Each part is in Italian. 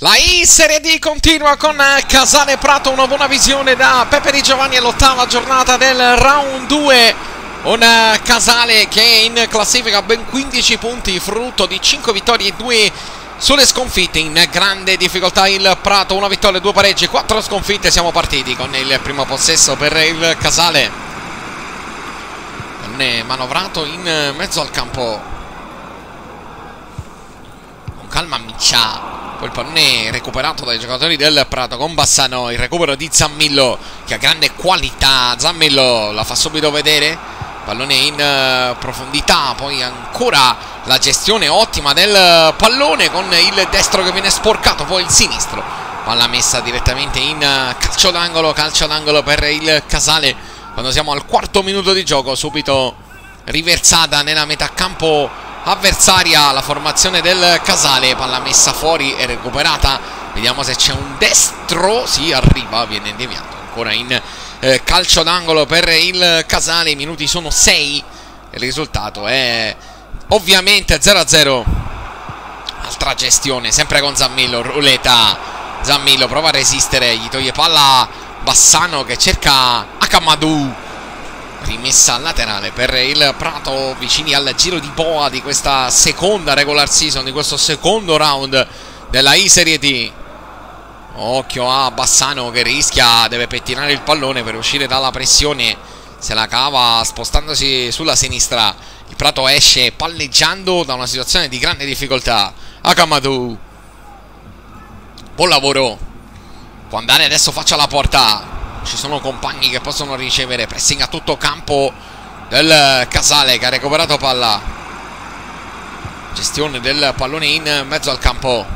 La Serie D continua con Casale Prato, una buona visione da Peppe Di Giovanni all'ottava giornata del round 2. Un Casale che è in classifica ben 15 punti, frutto di 5 vittorie e 2 sulle sconfitte. In grande difficoltà il Prato, una vittoria, due pareggi, quattro sconfitte. Siamo partiti con il primo possesso per il Casale. Non è manovrato in mezzo al campo. Calma Miccia poi il pallone recuperato dai giocatori del Prato con Bassano. Il recupero di Zammillo che ha grande qualità. Zammillo la fa subito vedere. Pallone in uh, profondità. Poi ancora la gestione ottima del pallone con il destro che viene sporcato. Poi il sinistro. Palla messa direttamente in uh, calcio d'angolo. Calcio d'angolo per il Casale. Quando siamo al quarto minuto di gioco. Subito riversata nella metà campo avversaria la formazione del Casale palla messa fuori e recuperata. Vediamo se c'è un destro. Si sì, arriva viene deviato ancora in eh, calcio d'angolo per il Casale. I minuti sono 6 il risultato è ovviamente 0-0 altra gestione sempre con Zammillo ruleta. Zammillo prova a resistere gli toglie palla Bassano che cerca Akamadou rimessa laterale per il Prato vicini al giro di boa di questa seconda regular season di questo secondo round della I Serie D occhio a Bassano che rischia deve pettinare il pallone per uscire dalla pressione. Se la cava spostandosi sulla sinistra. Il Prato esce palleggiando da una situazione di grande difficoltà. Akamadou buon lavoro. Può andare adesso faccia la porta ci sono compagni che possono ricevere pressing a tutto campo del Casale che ha recuperato palla. Gestione del pallone in mezzo al campo.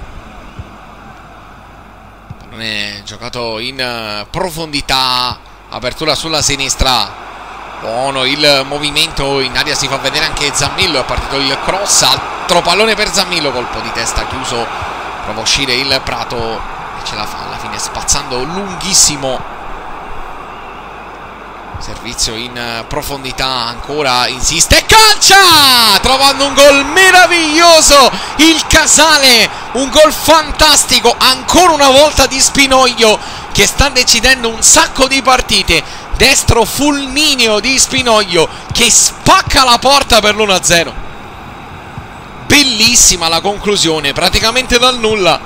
Pallone giocato in profondità. Apertura sulla sinistra. Buono il movimento. In aria si fa vedere anche Zammillo. È partito il cross. Altro pallone per Zammillo. Colpo di testa chiuso. Prova a uscire il Prato. E ce la fa alla fine spazzando lunghissimo Servizio in eh, profondità, ancora insiste calcia! Trovando un gol meraviglioso il Casale, un gol fantastico, ancora una volta di Spinoglio che sta decidendo un sacco di partite. Destro fulmineo di Spinoglio che spacca la porta per l'1-0. Bellissima la conclusione, praticamente dal nulla.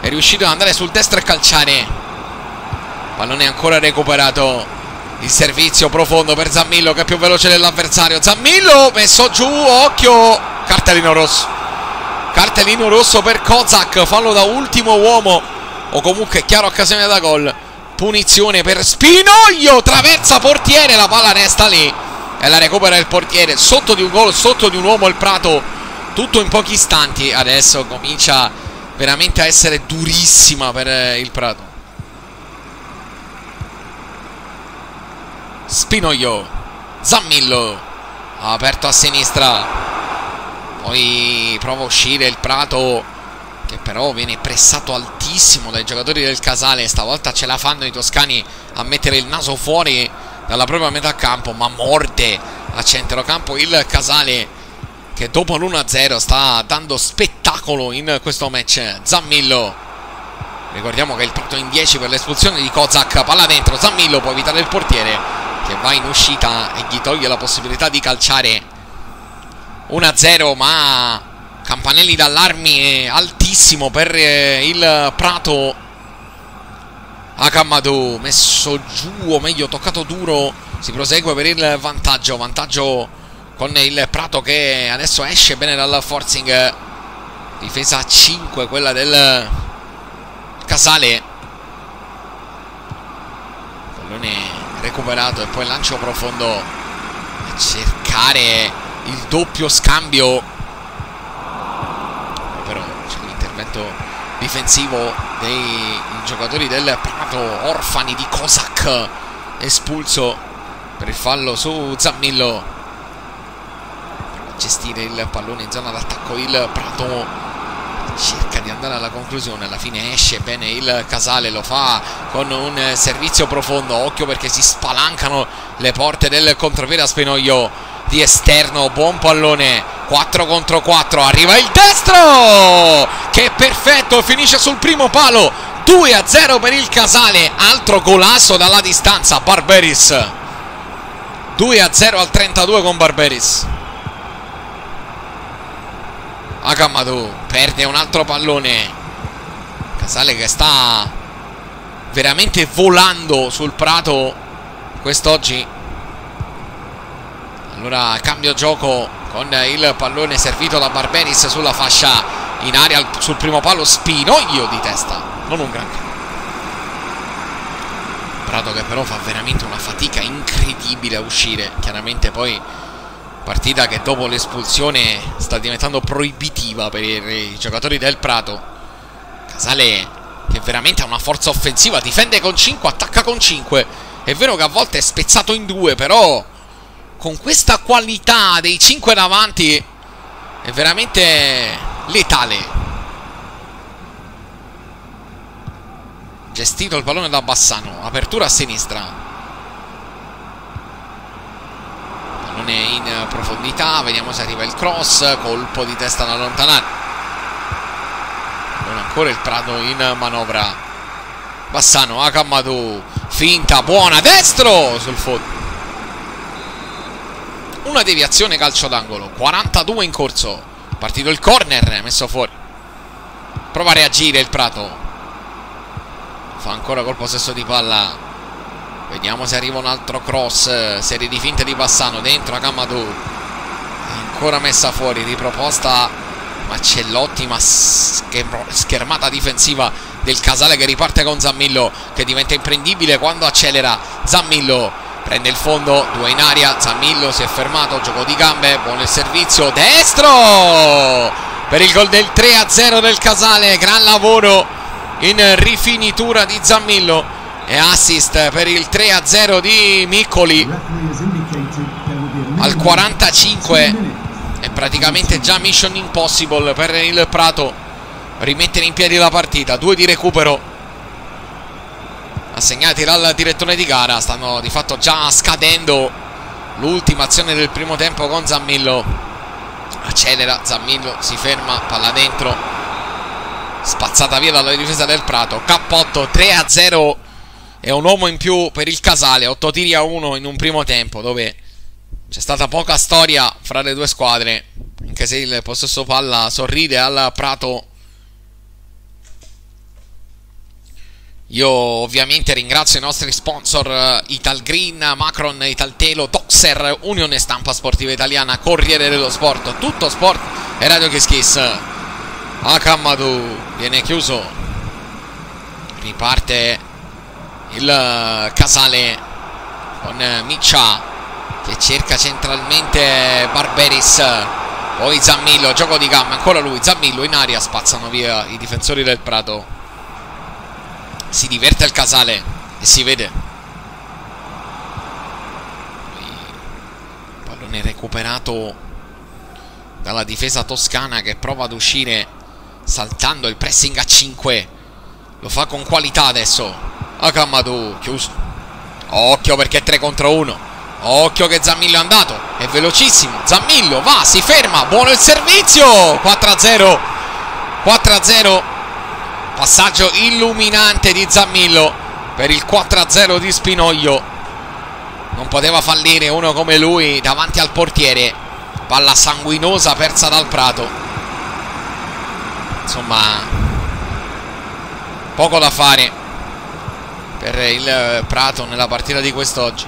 È riuscito ad andare sul destro e calciare. Pallone ancora recuperato il servizio profondo per Zammillo che è più veloce dell'avversario. Zammillo messo giù, occhio. Cartellino rosso. Cartellino rosso per Kozak, fallo da ultimo uomo o comunque chiara occasione da gol. Punizione per Spinoglio, traversa portiere, la palla resta lì e la recupera il portiere sotto di un gol, sotto di un uomo il Prato. Tutto in pochi istanti. Adesso comincia veramente a essere durissima per il Prato. Spinoglio Zammillo aperto a sinistra. Poi prova a uscire il Prato che però viene pressato altissimo dai giocatori del Casale. Stavolta ce la fanno i toscani a mettere il naso fuori dalla propria metà campo ma morde a centrocampo il Casale che dopo l'1-0 sta dando spettacolo in questo match. Zammillo ricordiamo che il Prato in 10 per l'espulsione di Kozak palla dentro Zammillo può evitare il portiere che va in uscita e gli toglie la possibilità di calciare 1-0 ma campanelli d'allarme altissimo per eh, il Prato. Akamadou messo giù o meglio toccato duro. Si prosegue per il vantaggio vantaggio con il Prato che adesso esce bene dal forcing. Difesa 5 quella del Casale. Pallone recuperato e poi lancio profondo. A cercare il doppio scambio. Però c'è l'intervento difensivo dei giocatori del Prato orfani di Kozak espulso per il fallo su Zammillo. Per gestire il pallone in zona d'attacco il Prato cerca di andare alla conclusione alla fine esce bene il Casale lo fa con un servizio profondo occhio perché si spalancano le porte del contropiede a Spenoglio di esterno buon pallone 4 contro 4 arriva il destro che perfetto, finisce sul primo palo, 2 a 0 per il Casale, altro golasso dalla distanza, Barberis. 2 a 0 al 32 con Barberis. Akamadu perde un altro pallone. Casale che sta veramente volando sul prato quest'oggi. Allora cambio gioco con il pallone servito da Barberis sulla fascia in aria sul primo palo Spinoglio di testa, non un granché. Prato che però fa veramente una fatica incredibile a uscire, chiaramente poi partita che dopo l'espulsione sta diventando proibitiva per i giocatori del Prato. Casale che veramente ha una forza offensiva, difende con 5, attacca con 5. È vero che a volte è spezzato in due, però con questa qualità dei 5 davanti è veramente letale. Gestito il pallone da Bassano, apertura a sinistra. Pallone in profondità, vediamo se arriva il cross, colpo di testa da allontanare ancora il Prato in manovra. Bassano, Akamadu finta, buona, destro sul fondo. Una deviazione calcio d'angolo 42 in corso. Partito il corner, messo fuori. Prova a reagire il Prato. Fa ancora col possesso di palla vediamo se arriva un altro cross serie di finte di Bassano dentro Akamadu ancora messa fuori riproposta ma c'è l'ottima schermata difensiva del Casale che riparte con Zammillo che diventa imprendibile quando accelera Zammillo. Prende il fondo, due in aria Zammillo si è fermato, gioco di gambe buono il servizio, destro! Per il gol del 3-0 del Casale gran lavoro in rifinitura di Zammillo e assist per il 3-0 di Miccoli. Al 45 è praticamente già mission impossible per il Prato rimettere in piedi la partita. Due di recupero assegnati dal direttore di gara. Stanno di fatto già scadendo. L'ultima azione del primo tempo con Zammillo. Accelera Zammillo si ferma palla dentro. Spazzata via dalla difesa del Prato. K8 3 a 0 e un uomo in più per il Casale 8 tiri a 1 in un primo tempo dove c'è stata poca storia fra le due squadre, anche se il possesso palla sorride al Prato. Io ovviamente ringrazio i nostri sponsor eh, Ital Green, Macron, Italtelo, Toxer, Unione Stampa Sportiva Italiana, Corriere dello Sport, Tutto Sport e Radio Kiss Akamadu viene chiuso. Riparte il Casale con Miccia che cerca centralmente Barberis. Poi Zammillo, gioco di gamma ancora lui, Zammillo in aria spazzano via i difensori del Prato. Si diverte il Casale e si vede. Pallone recuperato dalla difesa toscana che prova ad uscire saltando il pressing a 5 lo fa con qualità adesso Akamadu chiuso occhio perché è 3 contro 1 Occhio che Zammillo è andato, è velocissimo. Zammillo va, si ferma, buono il servizio. 4-0. 4-0. Passaggio illuminante di Zammillo per il 4-0 di Spinoglio. Non poteva fallire uno come lui davanti al portiere. Palla sanguinosa persa dal Prato. Insomma, poco da fare per il Prato nella partita di quest'oggi.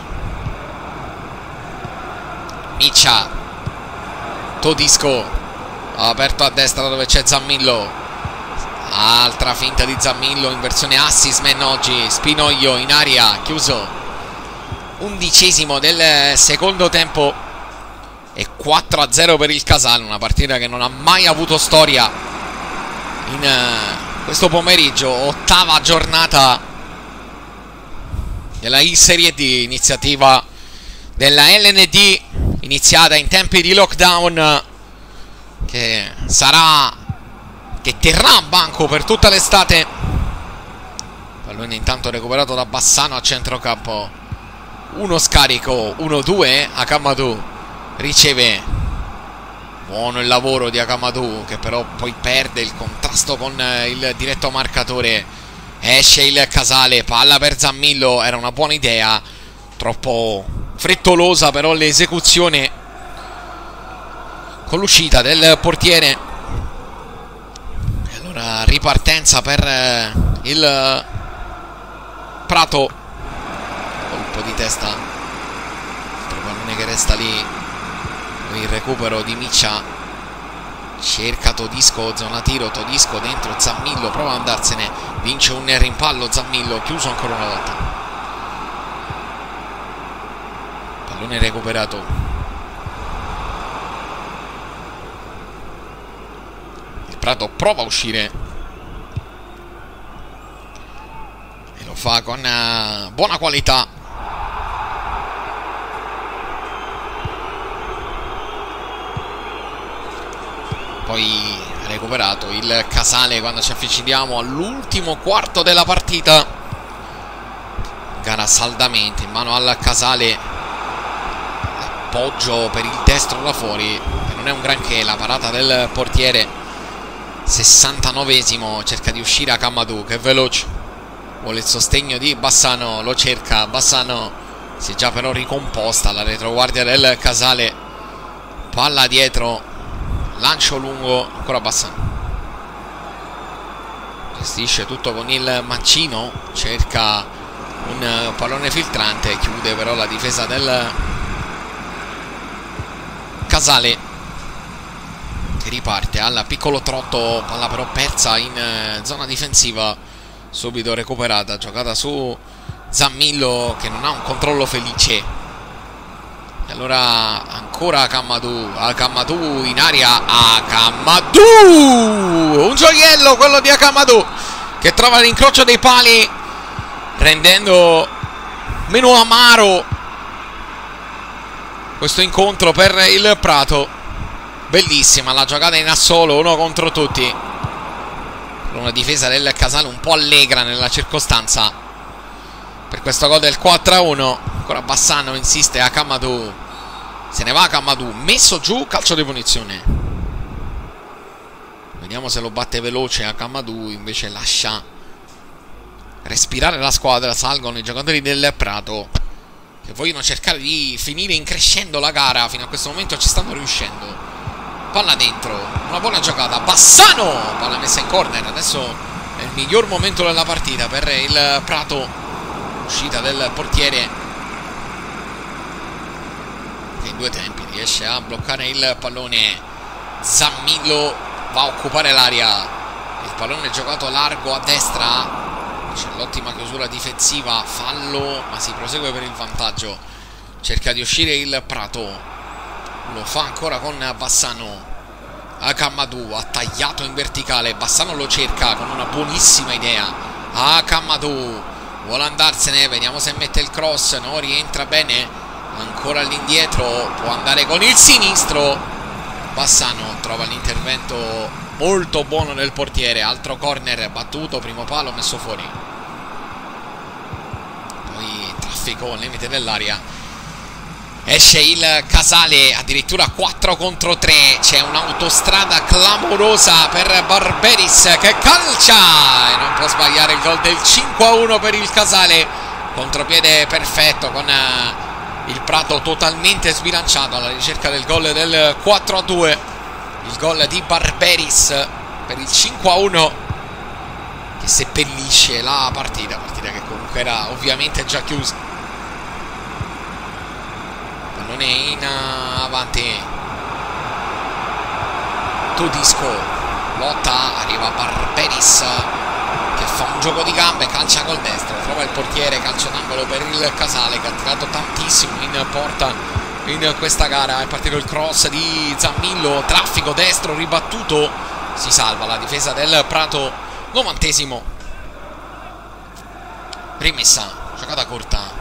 Miccia. Todisco. Aperto a destra dove c'è Zammillo. Altra finta di Zammillo in versione assisman oggi. Spinoglio in aria chiuso. Undicesimo del secondo tempo. E 4 a 0 per il Casale una partita che non ha mai avuto storia in uh, questo pomeriggio. Ottava giornata della I-Serie D iniziativa della LND iniziata in tempi di lockdown che sarà che terrà a banco per tutta l'estate pallone intanto recuperato da Bassano a centrocampo uno scarico 1-2 Akamadu riceve Buono il lavoro di Akamadou che però poi perde il contrasto con il diretto marcatore. Esce il Casale, palla per Zammillo, era una buona idea. Troppo frettolosa però l'esecuzione con l'uscita del portiere. E allora ripartenza per eh, il Prato. Colpo di testa. Il pallone che resta lì il recupero di Miccia cerca Todisco zona tiro Todisco dentro Zammillo prova ad andarsene vince un rimpallo Zammillo chiuso ancora una volta. Pallone recuperato. Il Prato prova a uscire. E lo fa con uh, buona qualità poi recuperato il Casale quando ci avviciniamo all'ultimo quarto della partita. Gara saldamente in mano al Casale. Appoggio per il destro da fuori che non è un granché la parata del portiere. 69esimo cerca di uscire a Kamadou che è veloce. Vuole il sostegno di Bassano lo cerca Bassano. Si è già però ricomposta la retroguardia del Casale. Palla dietro lancio lungo ancora Bassano gestisce tutto con il mancino cerca un pallone filtrante chiude però la difesa del Casale. Che riparte al piccolo trotto palla però persa in eh, zona difensiva subito recuperata giocata su Zammillo che non ha un controllo felice. E allora ancora Kamadou, Akamadou in aria, Akamadou! Un gioiello quello di Akamadou che trova l'incrocio dei pali rendendo meno amaro questo incontro per il Prato. Bellissima la giocata in assolo, uno contro tutti. Una difesa del Casale un po' allegra nella circostanza per questo gol del 4-1 ancora Bassano insiste a Kamadou se ne va a Kamadou messo giù calcio di punizione. Vediamo se lo batte veloce a Kamadou invece lascia respirare la squadra salgono i giocatori del Prato che vogliono cercare di finire in crescendo la gara. Fino a questo momento ci stanno riuscendo. Palla dentro una buona giocata. Bassano palla messa in corner. Adesso è il miglior momento della partita per il Prato. Uscita del portiere in due tempi riesce a bloccare il pallone. Zammillo va a occupare l'area. Il pallone giocato largo a destra. C'è l'ottima chiusura difensiva fallo ma si prosegue per il vantaggio. Cerca di uscire il Prato. Lo fa ancora con Bassano. Akamadou ha tagliato in verticale. Bassano lo cerca con una buonissima idea. Akamadou vuole andarsene. Vediamo se mette il cross. Non rientra bene ancora all'indietro può andare con il sinistro. Bassano trova l'intervento molto buono del portiere altro corner battuto primo palo messo fuori. Poi traffico al limite dell'aria. Esce il Casale addirittura 4 contro 3 c'è un'autostrada clamorosa per Barberis che calcia. E non può sbagliare il gol del 5 a 1 per il Casale. Contropiede perfetto con il Prato totalmente sbilanciato alla ricerca del gol del 4 a 2 il gol di Barberis per il 5 a 1 che seppellisce la partita partita che comunque era ovviamente già chiusa. Pallone in avanti. Todisco lotta arriva Barberis che fa un gioco di gambe, calcia col destro, trova il portiere, calcio d'angolo per il Casale che ha tirato tantissimo in porta in questa gara. È partito il cross di Zammillo, traffico destro ribattuto, si salva la difesa del Prato, novantesimo. Rimessa, giocata corta.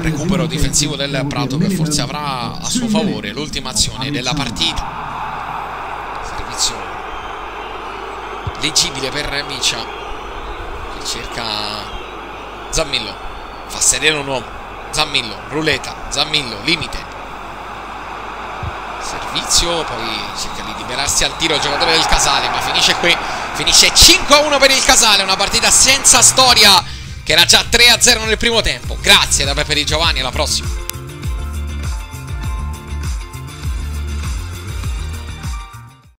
Recupero difensivo del Prato che forse avrà a suo favore l'ultima azione della partita. Leggibile per Micia che cerca Zammillo fa sedere un uomo Zammillo, ruleta, Zammillo, limite. Servizio, poi cerca di liberarsi al tiro il giocatore del Casale, ma finisce qui. Finisce 5-1 per il Casale, una partita senza storia che era già 3-0 nel primo tempo. Grazie da Peppe Di Giovanni, alla prossima.